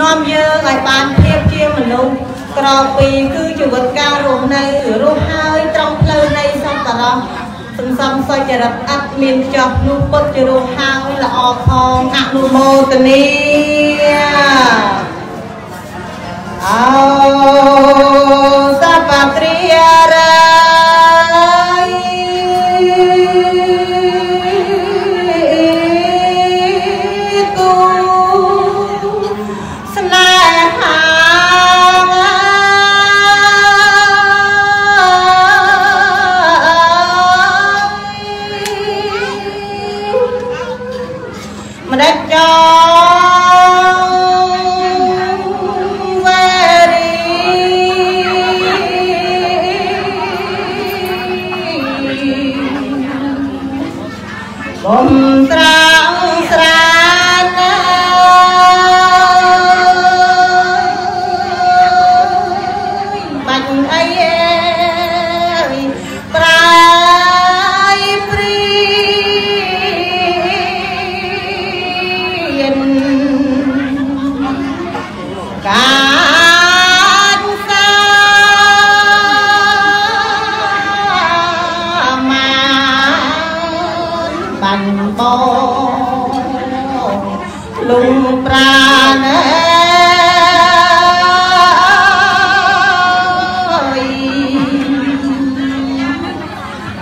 នាំយើងឲ្យបានភាពជាមនុស្សក្រពីគឺជីវិតការរស់នៅរស់ហើយត្រង់ផ្លូវនៃសន្តរោះសន្សំសុចរិតអត់មានខ្ចោះនោះពុតជារស់ហើយល្អផងអនុមោទនីអោសពត្រិ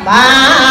បាន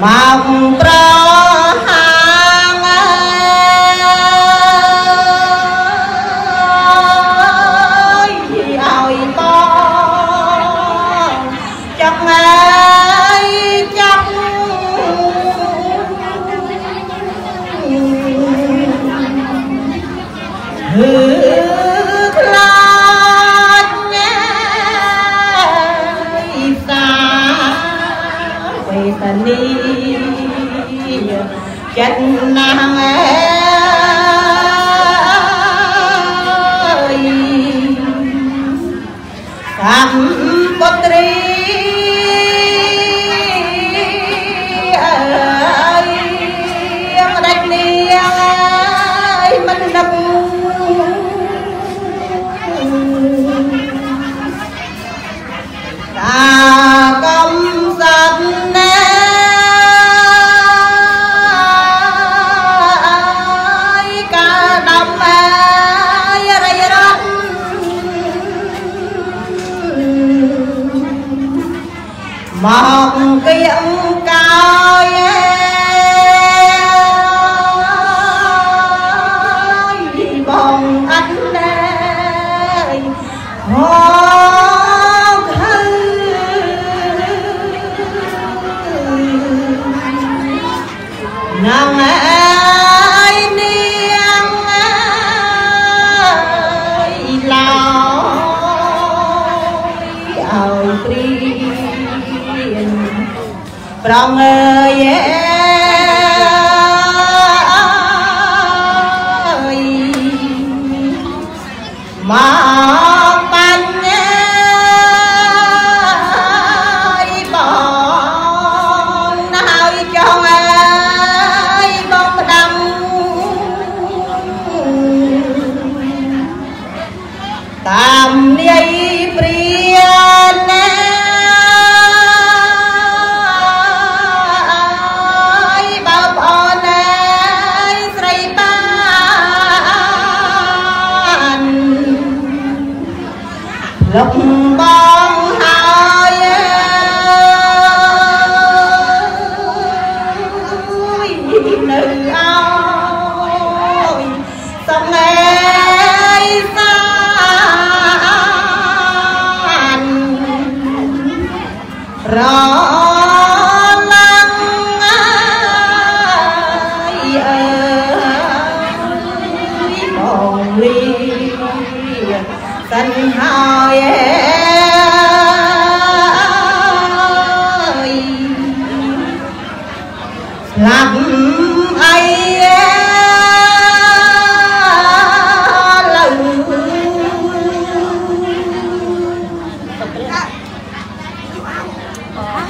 Mago pra ណាងអើយនាងអើយឡោឲ្យព្រៀនប្រងអើយ لهم អីឡូវ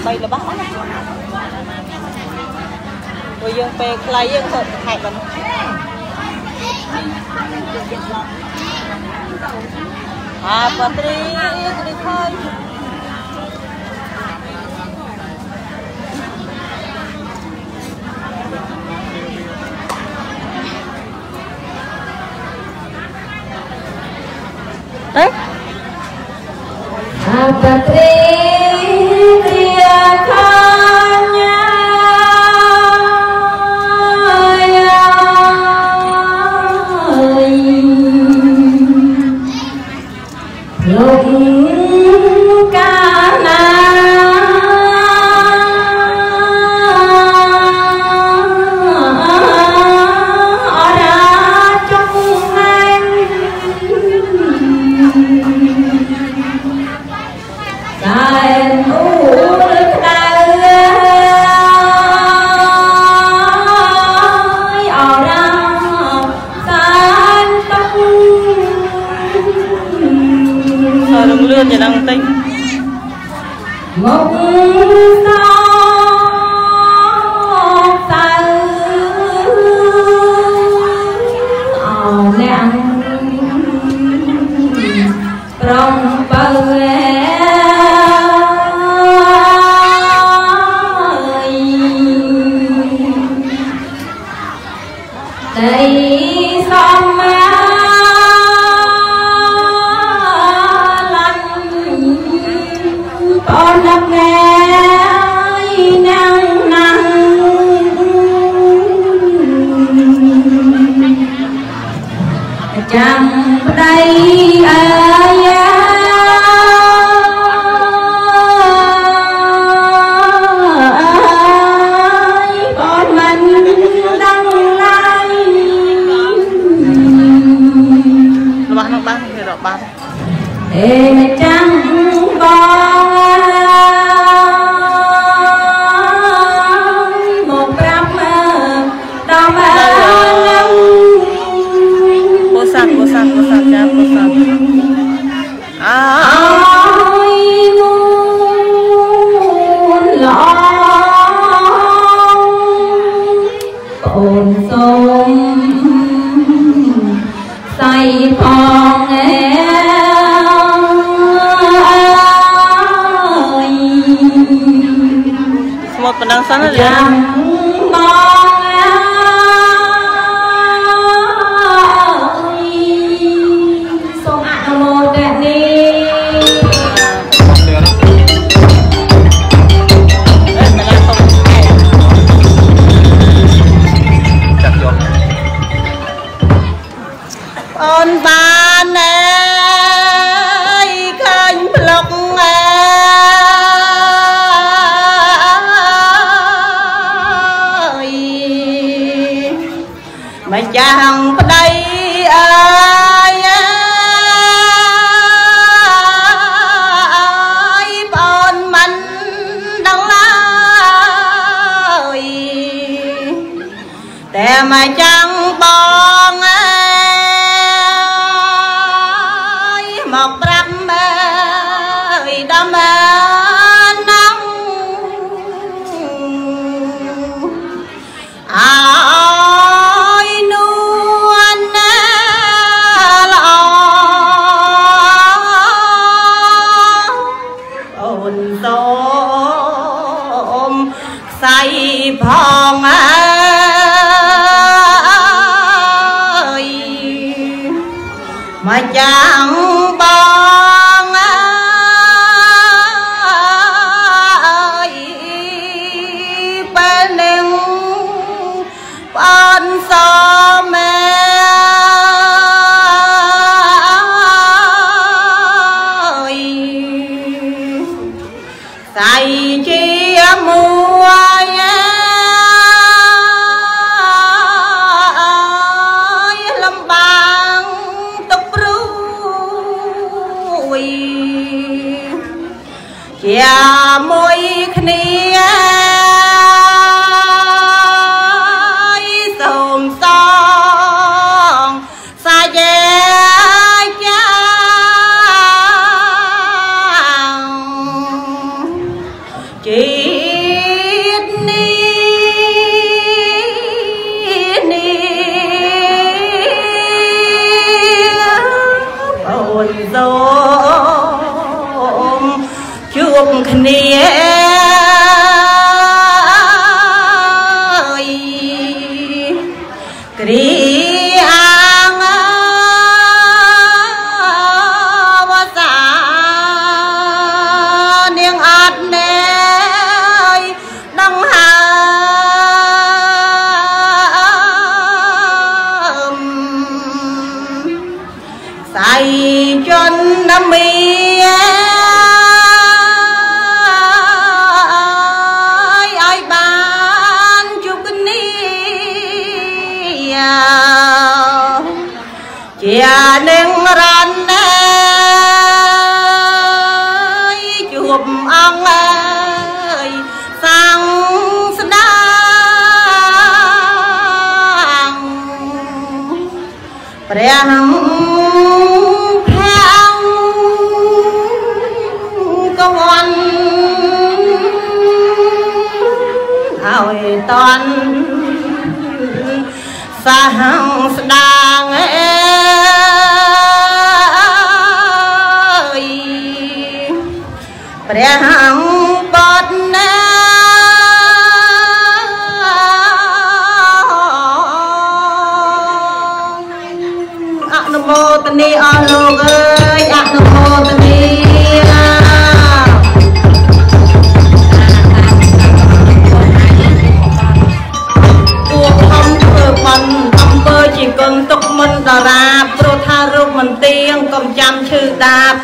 បីរបស់ហ្នឹងព្រោះយើងពេលខ្លីយើងហូបខែបន្តអាប៉ាត្រីត្រីខ້ອຍ conta três. Who's the Amen. mau pedang sana ya. mà cha মুখ নিয়ে សហស្ដាងអេព្រះបតណាអនុមោទនីអស់លោកអើយ ដាប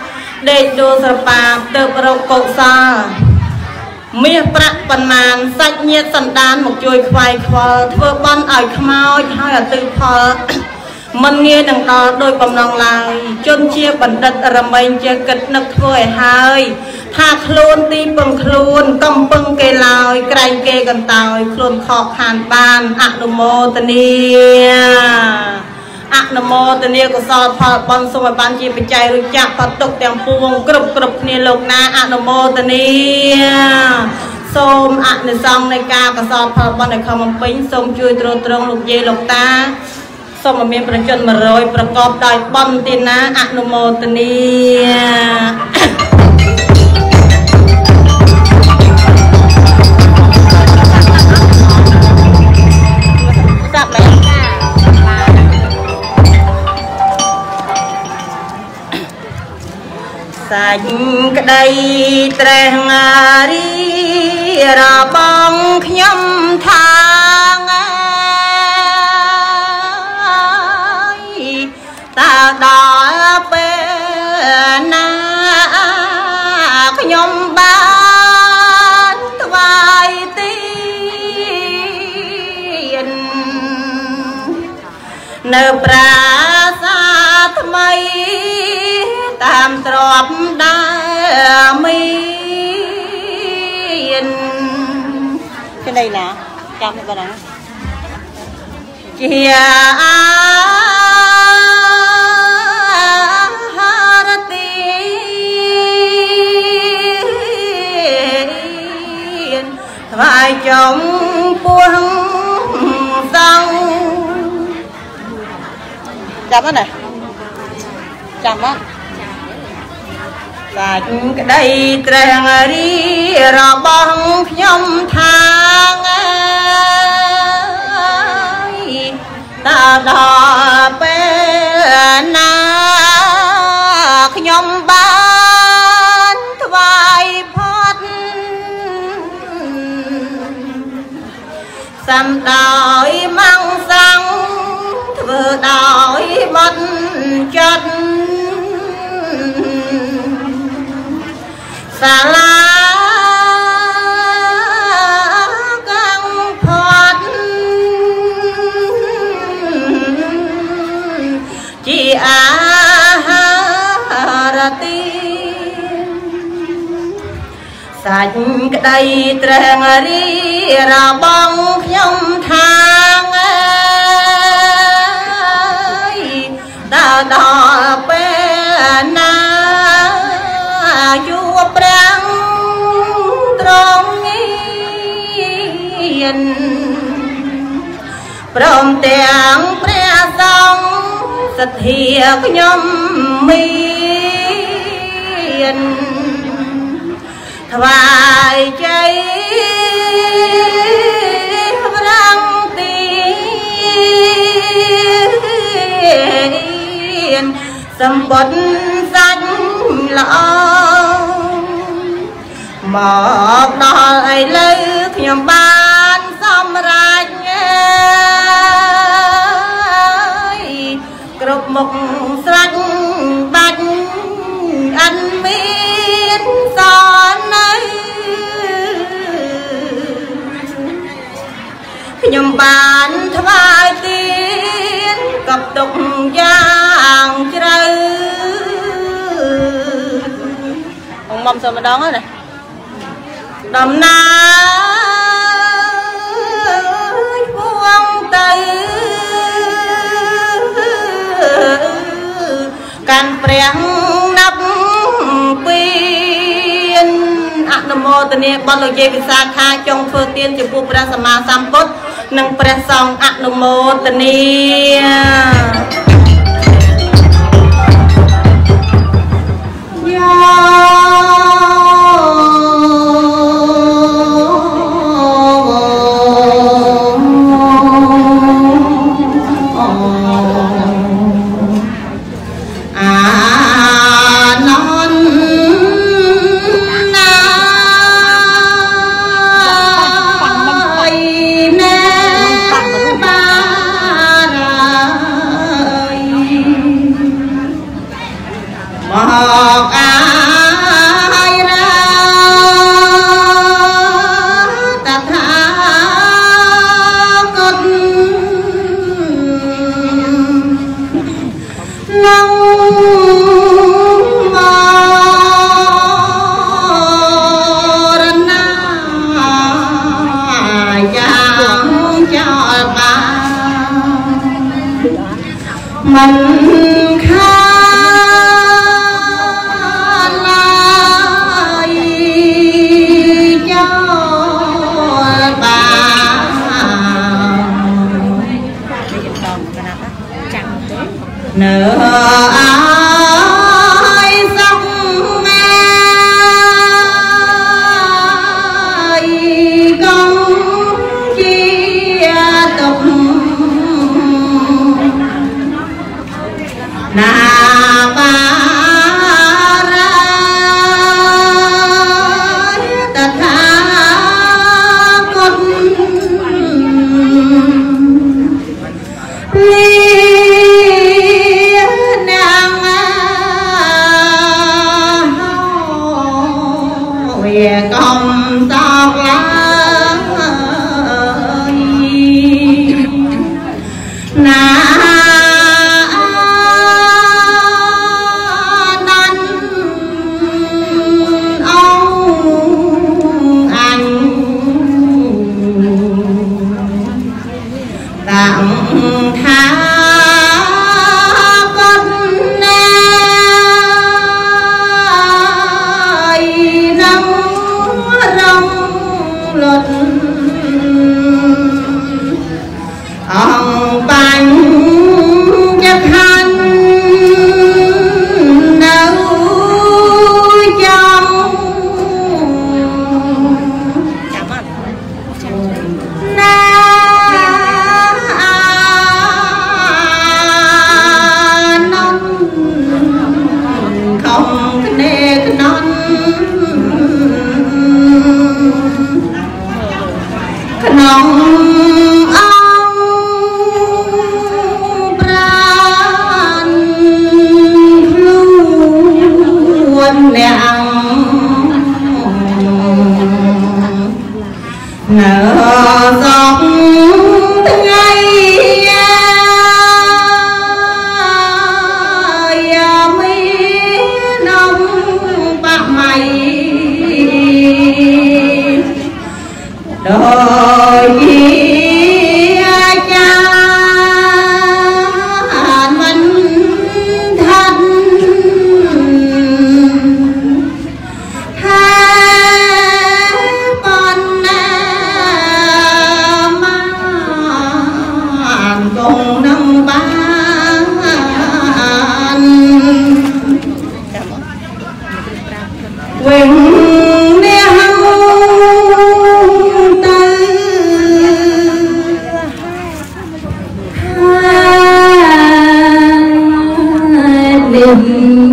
ដេកដួលស្របាបទៅរកកុសលមាសប្រាក់ប៉ុន្មានសាច់ញាតសន្តានមកជួយខ្វាយខ្វល់ធ្វើបន់ឲ្យខ្មោចហើយអតិផលមិនងាយនឹងដល់ដោយបំណងឡើយជនជាបណ្ឌិតរមែងជាគិតនឹកធ្វើឲ្យហើយថាខ្លួនទីពឹងខ្លួនកំពឹងគេឡើយក្រែងគេកន្តើយខ្លួនខកខានបានអនុមោទនី អនុមោទនាកុសលផលបន់សូមឲ្យបានជាបច្ច័យរួចចាក់ផុតទុកទាំងពួងគ្រប់គ្រប់គ្នាលោកណាអនុមោទនាសូមអនុសង្ឃនៃការកសលផលបន់នៅខំបំពេញសូមជួយត្រួតត្រងលោកយាយលោកតាសូមឲ្យមានប្រជជន100ប្រកបដោយបន់ទីណាអនុមោទនា សាច់ក្តីត្រេះងារីរបងខ្ញុំថាងតាដល់ពេលណាខ្ញុំបានថ្វាយទៀននៅប្រា តាមទ្របដែរមានជាណៃណាចាំនេះបងជាអាហារទីថ្វាយចំពោះ សង្ឃចាំណាចាំណាសាច់ក្តីត្រេះរីរបស់ខ្ញុំថាងតើដល់ពេលណាខ្ញុំបានថ្វាយផុតសំដោយម៉ងសាំងធ្វើដោយបត់ចិត្ត សាលាកាំងផត់ជាអាហារទីសាច់ក្តីត្រែងរីរបងខ្ញុំថាងអើយដល់ដល់ពេលណាយូ ប្រាំងត្រង់មានព្រមទាំងព្រះសង្ឃសទ្ធាខ្ញុំមានថ្វាយជ័យប្រាំងទីនសម្បត្តិសាច់ល្អ មកដល់ឥឡូវខ្ញុំបានសម្រេចគ្រប់មុខស្រាច់បាច់អិនមានសនៅខ្ញុំបានថ្វាយទៀនកប់ទុកយ៉ាងជ្រៅអង្គមុំសុំម្ដងណា ដំណើរឆ្ពោះទៅកាន់ព្រះណាប់ពីនអនុមោទនាបុណ្យលោកយាយវិសាខាចង់ធ្វើទានចំពោះព្រះសម្មាសម្ពុទ្ធនិងព្រះសង្ឃអនុមោទនាយ៉ា thìa công xót lá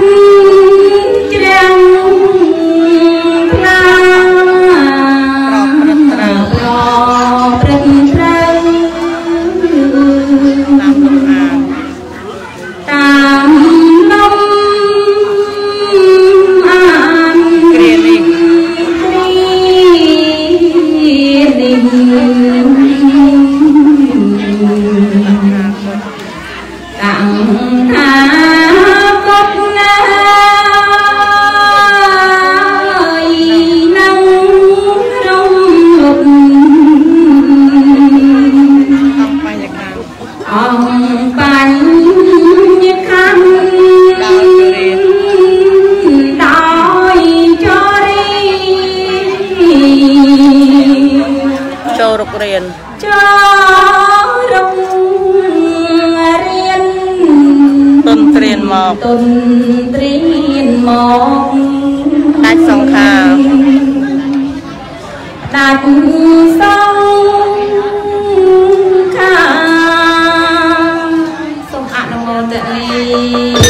be រៀនចរំរៀនទុនត្រៀនមកទុនត្រៀនមកដាច់សង្ខារដាច់សង្ខារសូមអនុមោទនា